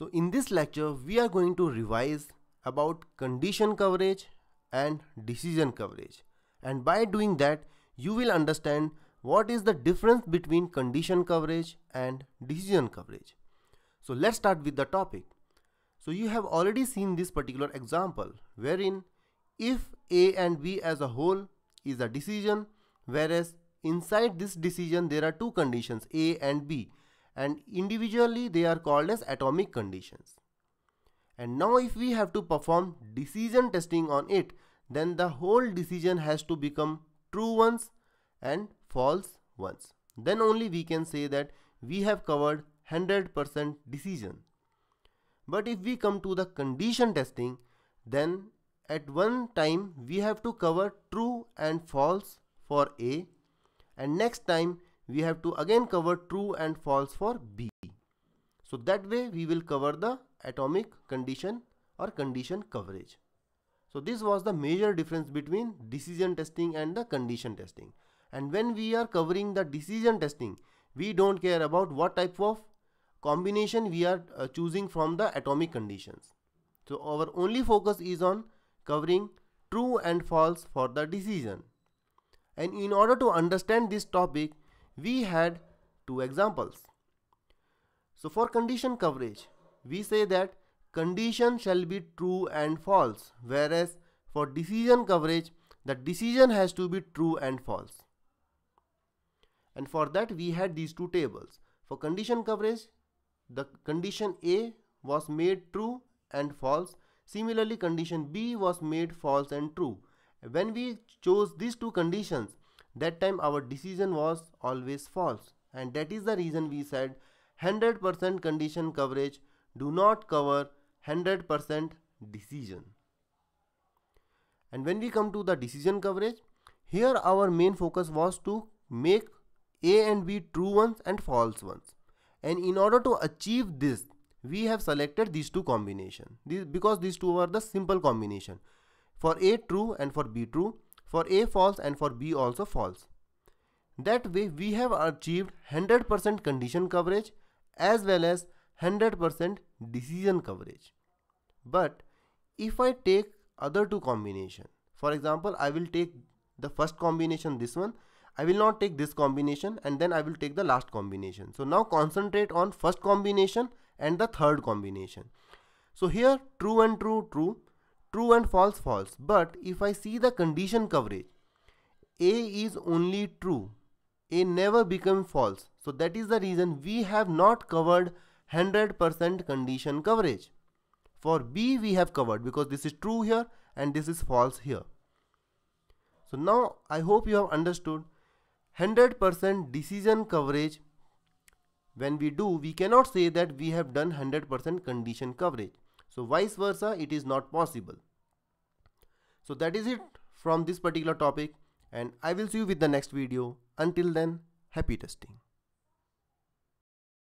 So in this lecture, we are going to revise about condition coverage and decision coverage. And by doing that, you will understand what is the difference between condition coverage and decision coverage. So let's start with the topic. So you have already seen this particular example wherein if A and B as a whole is a decision whereas inside this decision there are two conditions A and B and individually they are called as atomic conditions. And now if we have to perform decision testing on it then the whole decision has to become true ones and false ones. Then only we can say that we have covered 100% decision. But if we come to the condition testing then at one time we have to cover true and false for A and next time we have to again cover true and false for B. So that way we will cover the atomic condition or condition coverage. So this was the major difference between decision testing and the condition testing. And when we are covering the decision testing, we don't care about what type of combination we are uh, choosing from the atomic conditions. So our only focus is on covering true and false for the decision. And in order to understand this topic, we had two examples. So for condition coverage, we say that condition shall be true and false whereas for decision coverage the decision has to be true and false. And for that we had these two tables. For condition coverage the condition A was made true and false. Similarly condition B was made false and true. When we chose these two conditions that time our decision was always false and that is the reason we said 100% condition coverage do not cover 100% decision. And when we come to the decision coverage, here our main focus was to make A and B true ones and false ones. And in order to achieve this, we have selected these two combination because these two are the simple combination. For A true and for B true, for A false and for B also false. That way we have achieved 100% condition coverage as well as 100% decision coverage. But if I take other two combination, for example, I will take the first combination this one, I will not take this combination and then I will take the last combination. So now concentrate on first combination and the third combination. So here true and true true, true and false false. But if I see the condition coverage, A is only true. A never become false. So that is the reason we have not covered 100% condition coverage. For B we have covered because this is true here and this is false here. So now I hope you have understood 100% decision coverage when we do we cannot say that we have done 100% condition coverage. So vice versa it is not possible. So that is it from this particular topic and I will see you with the next video. Until then happy testing.